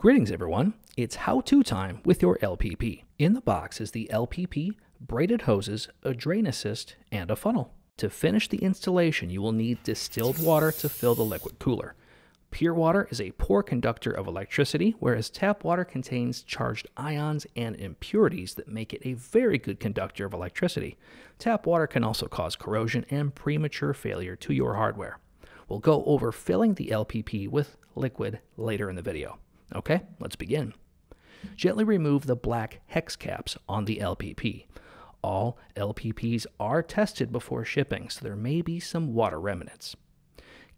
Greetings everyone, it's how-to time with your LPP. In the box is the LPP, braided hoses, a drain assist, and a funnel. To finish the installation, you will need distilled water to fill the liquid cooler. Pure water is a poor conductor of electricity, whereas tap water contains charged ions and impurities that make it a very good conductor of electricity. Tap water can also cause corrosion and premature failure to your hardware. We'll go over filling the LPP with liquid later in the video. Okay, let's begin. Gently remove the black hex caps on the LPP. All LPPs are tested before shipping, so there may be some water remnants.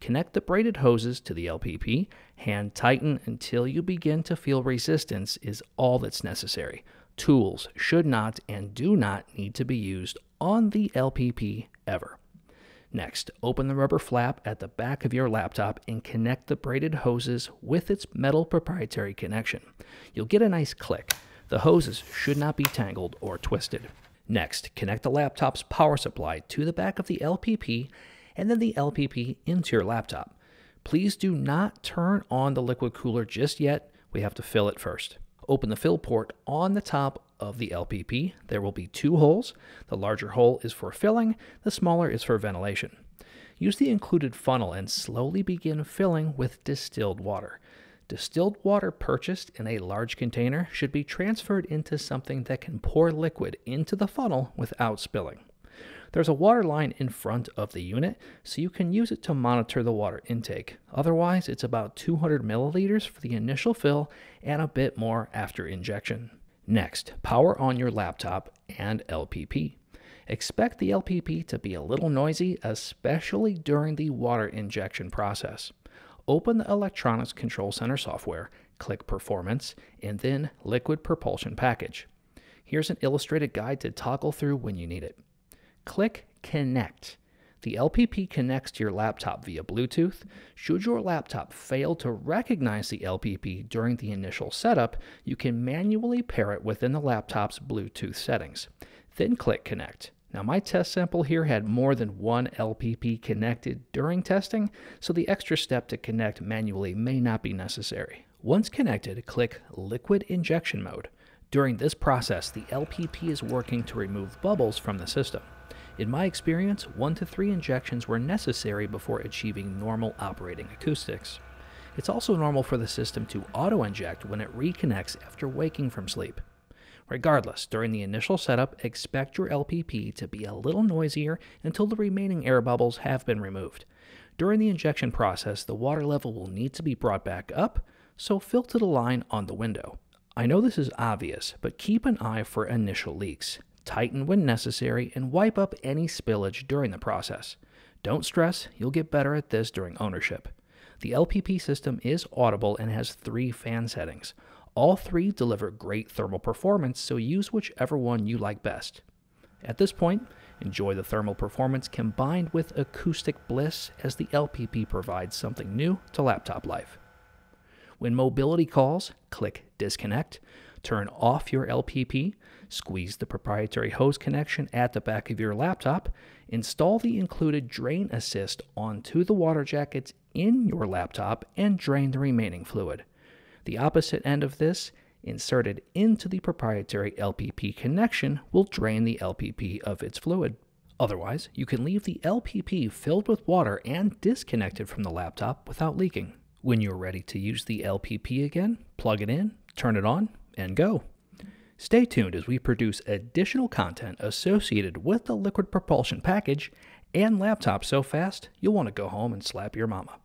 Connect the braided hoses to the LPP, hand tighten until you begin to feel resistance is all that's necessary. Tools should not and do not need to be used on the LPP ever. Next, open the rubber flap at the back of your laptop and connect the braided hoses with its metal proprietary connection. You'll get a nice click. The hoses should not be tangled or twisted. Next, connect the laptop's power supply to the back of the LPP and then the LPP into your laptop. Please do not turn on the liquid cooler just yet. We have to fill it first. Open the fill port on the top of the LPP. There will be two holes. The larger hole is for filling, the smaller is for ventilation. Use the included funnel and slowly begin filling with distilled water. Distilled water purchased in a large container should be transferred into something that can pour liquid into the funnel without spilling. There's a water line in front of the unit, so you can use it to monitor the water intake. Otherwise, it's about 200 milliliters for the initial fill and a bit more after injection. Next, power on your laptop and LPP. Expect the LPP to be a little noisy, especially during the water injection process. Open the Eluktronics Control Center software, click Performance, and then Liquid Propulsion Package. Here's an illustrated guide to toggle through when you need it. Click Connect. The LPP connects to your laptop via Bluetooth. Should your laptop fail to recognize the LPP during the initial setup, you can manually pair it within the laptop's Bluetooth settings. Then click Connect. Now my test sample here had more than one LPP connected during testing, so the extra step to connect manually may not be necessary. Once connected, click Liquid Injection Mode. During this process, the LPP is working to remove bubbles from the system. In my experience, one to three injections were necessary before achieving normal operating acoustics. It's also normal for the system to auto-inject when it reconnects after waking from sleep. Regardless, during the initial setup, expect your LPP to be a little noisier until the remaining air bubbles have been removed. During the injection process, the water level will need to be brought back up, so fill to the line on the window. I know this is obvious, but keep an eye for initial leaks tighten when necessary, and wipe up any spillage during the process. Don't stress, you'll get better at this during ownership. The LPP system is audible and has three fan settings. All three deliver great thermal performance, so use whichever one you like best. At this point, enjoy the thermal performance combined with acoustic bliss as the LPP provides something new to laptop life. When mobility calls, click Disconnect Turn off your LPP, squeeze the proprietary hose connection at the back of your laptop, install the included drain assist onto the water jackets in your laptop, and drain the remaining fluid. The opposite end of this, inserted into the proprietary LPP connection, will drain the LPP of its fluid. Otherwise, you can leave the LPP filled with water and disconnected from the laptop without leaking. When you're ready to use the LPP again, plug it in, turn it on, and go. Stay tuned as we produce additional content associated with the liquid propulsion package and laptop so fast you'll want to go home and slap your mama.